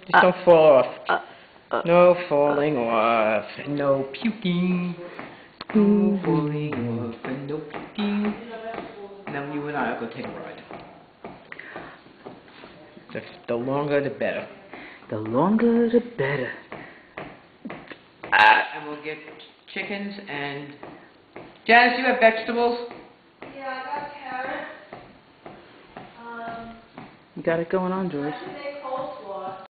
Just Uh, don't fall off. Uh, uh, No falling uh. off. and No puking. No falling off and no puking. Now you and I will go take a ride. The, the longer the better. the longer the better. Uh, and we'll get chickens and... Janice, you have vegetables? Yeah, I got carrots. Um, You got it going on, Joyce.